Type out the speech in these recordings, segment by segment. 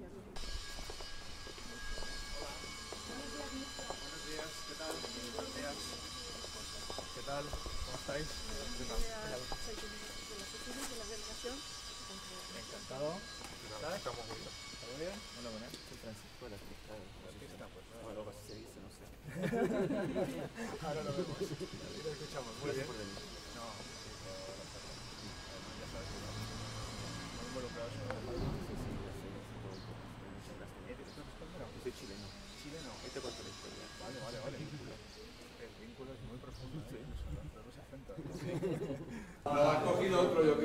Buenos días, ¿qué tal? Buenos días. ¿Qué tal? ¿Cómo estáis? Encantado. Estamos muy bien. ¿Todo bien? Hola, buenas. Soy Francisco de la fiesta. Bueno, luego se dice, no sé. Ahora lo vemos. Lo escuchamos. Muy bien. No, ya sabes que estamos involucrados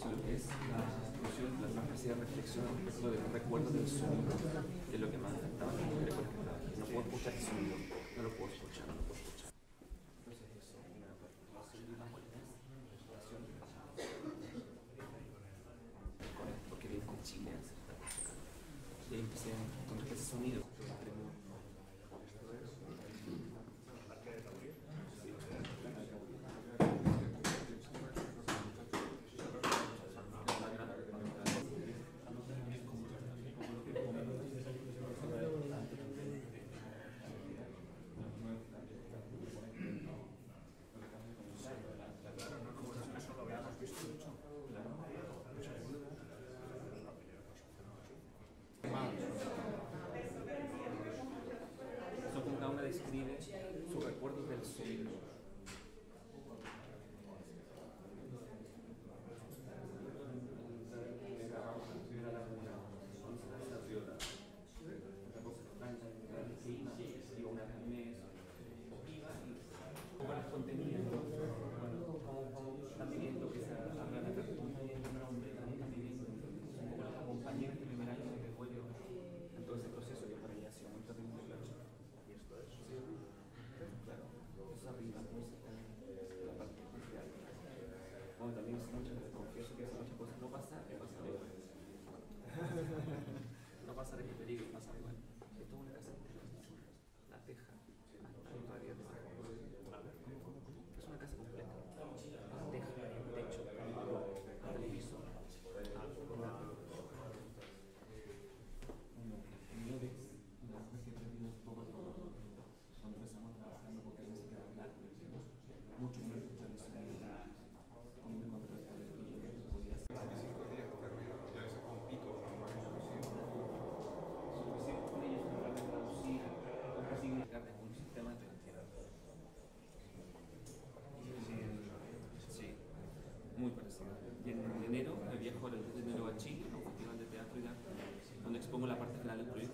o lo que es la discusión, la más reciente reflexión respecto de un recuerdo del sonido, de lo que más afectaba a las mujeres con que No puedo escuchar el sonido. describe sus recuerdos del sonido. അവസരം കിട്ടും la liturgia.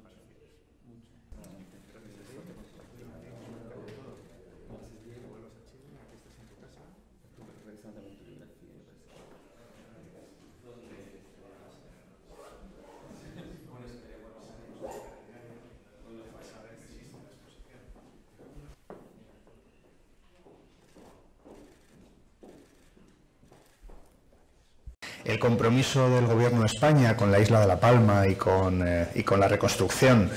parecidas. Mucho. Gracias, a Chile, el compromiso del Gobierno de España con la isla de La Palma eh, y con, la reconstrucción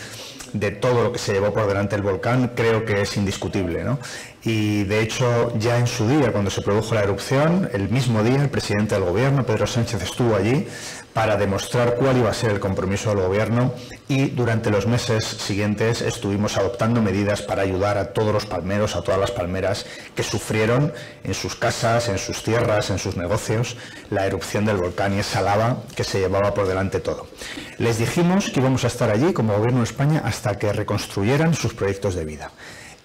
de todo lo que se llevó por delante el volcán creo que es indiscutible. ¿no? Y de hecho ya en su día, cuando se produjo la erupción, el mismo día el presidente del gobierno, Pedro Sánchez, estuvo allí para demostrar cuál iba a ser el compromiso del gobierno y durante los meses siguientes estuvimos adoptando medidas para ayudar a todos los palmeros, a todas las palmeras que sufrieron en sus casas, en sus tierras, en sus negocios la erupción del volcán y esa lava que se llevaba por delante todo. Les dijimos que íbamos a estar allí como gobierno de España hasta que reconstruyeran sus proyectos de vida.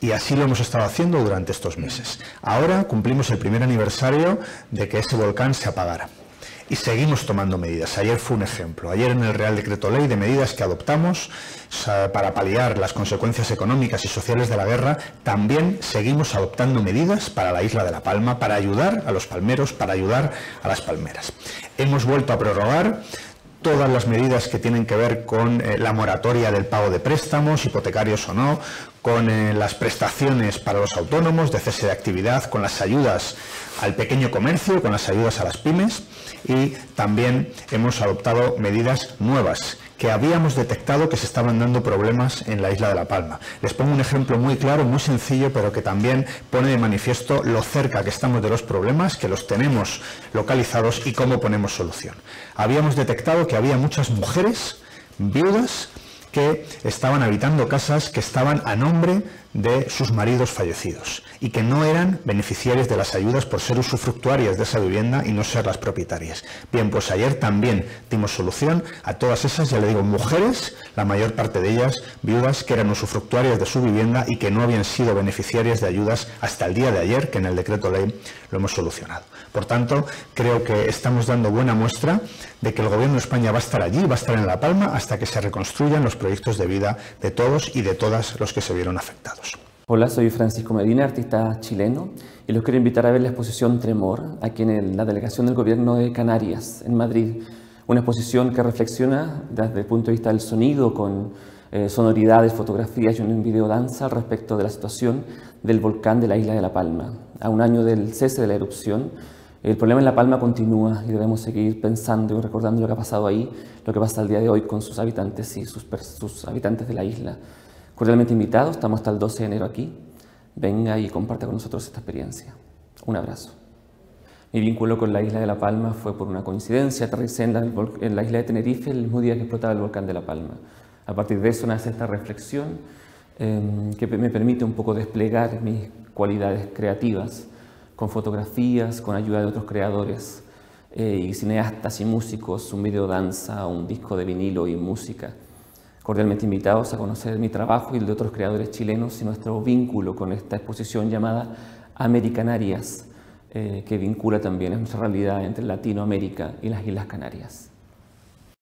Y así lo hemos estado haciendo durante estos meses. Ahora cumplimos el primer aniversario de que ese volcán se apagara. Y seguimos tomando medidas. Ayer fue un ejemplo. Ayer en el Real Decreto Ley de medidas que adoptamos para paliar las consecuencias económicas y sociales de la guerra, también seguimos adoptando medidas para la isla de La Palma, para ayudar a los palmeros, para ayudar a las palmeras. Hemos vuelto a prorrogar todas las medidas que tienen que ver con eh, la moratoria del pago de préstamos, hipotecarios o no, con eh, las prestaciones para los autónomos de cese de actividad, con las ayudas al pequeño comercio, con las ayudas a las pymes y también hemos adoptado medidas nuevas que habíamos detectado que se estaban dando problemas en la isla de La Palma. Les pongo un ejemplo muy claro, muy sencillo, pero que también pone de manifiesto lo cerca que estamos de los problemas, que los tenemos localizados y cómo ponemos solución. Habíamos detectado que había muchas mujeres viudas que estaban habitando casas que estaban a nombre de sus maridos fallecidos y que no eran beneficiarios de las ayudas por ser usufructuarias de esa vivienda y no ser las propietarias. Bien, pues ayer también dimos solución a todas esas, ya le digo, mujeres, la mayor parte de ellas viudas que eran usufructuarias de su vivienda y que no habían sido beneficiarias de ayudas hasta el día de ayer, que en el decreto ley lo hemos solucionado. Por tanto, creo que estamos dando buena muestra de que el Gobierno de España va a estar allí, va a estar en La Palma, hasta que se reconstruyan los proyectos de vida de todos y de todas los que se vieron afectados. Hola, soy Francisco Medina, artista chileno, y los quiero invitar a ver la exposición Tremor, aquí en la delegación del Gobierno de Canarias, en Madrid. Una exposición que reflexiona desde el punto de vista del sonido, con eh, sonoridades, fotografías y un video danza respecto de la situación del volcán de la isla de La Palma. A un año del cese de la erupción, el problema en La Palma continúa y debemos seguir pensando y recordando lo que ha pasado ahí, lo que pasa el día de hoy con sus habitantes y sus habitantes de la isla. Cordialmente invitados, estamos hasta el 12 de enero aquí. Venga y comparte con nosotros esta experiencia. Un abrazo. Mi vínculo con la isla de La Palma fue por una coincidencia. Aterricé en la, en la isla de Tenerife el mismo día que explotaba el volcán de La Palma. A partir de eso nace esta reflexión eh, que me permite un poco desplegar mis cualidades creativas con fotografías, con ayuda de otros creadores eh, y cineastas y músicos, un video danza, un disco de vinilo y música. Cordialmente invitados a conocer mi trabajo y el de otros creadores chilenos y nuestro vínculo con esta exposición llamada Americanarias, eh, que vincula también nuestra realidad entre Latinoamérica y las Islas Canarias.